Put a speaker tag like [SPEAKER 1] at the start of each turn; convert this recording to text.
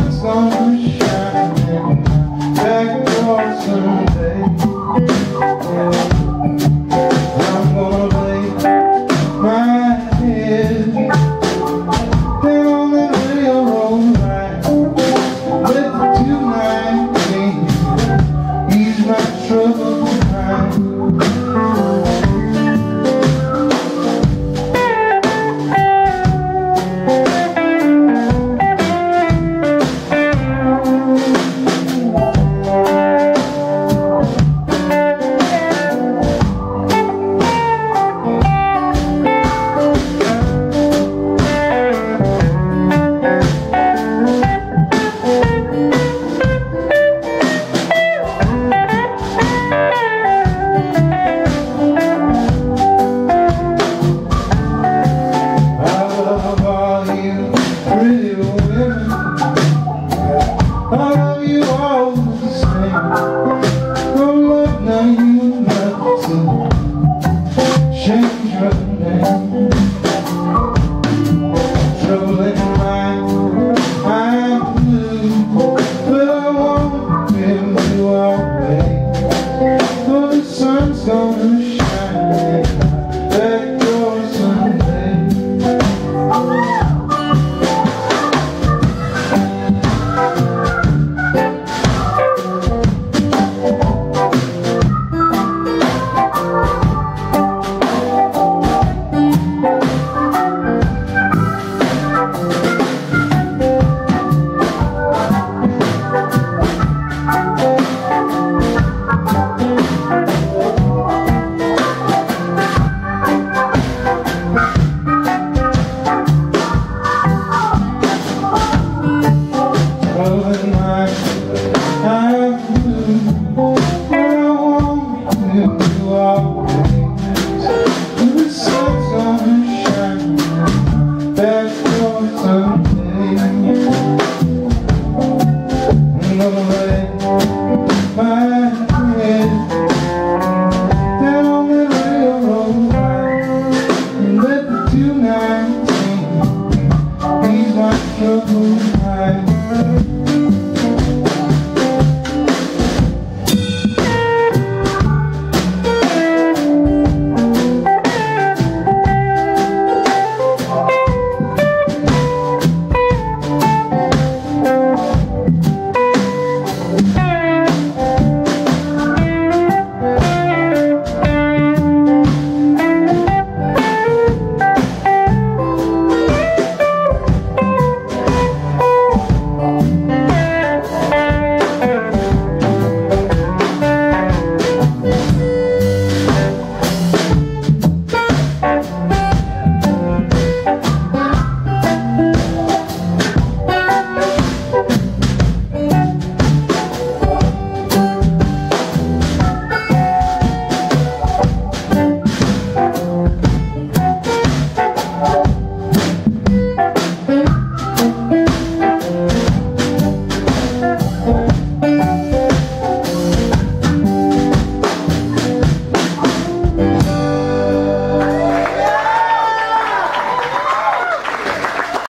[SPEAKER 1] sunshine, back and forth someday. the sun's coming away.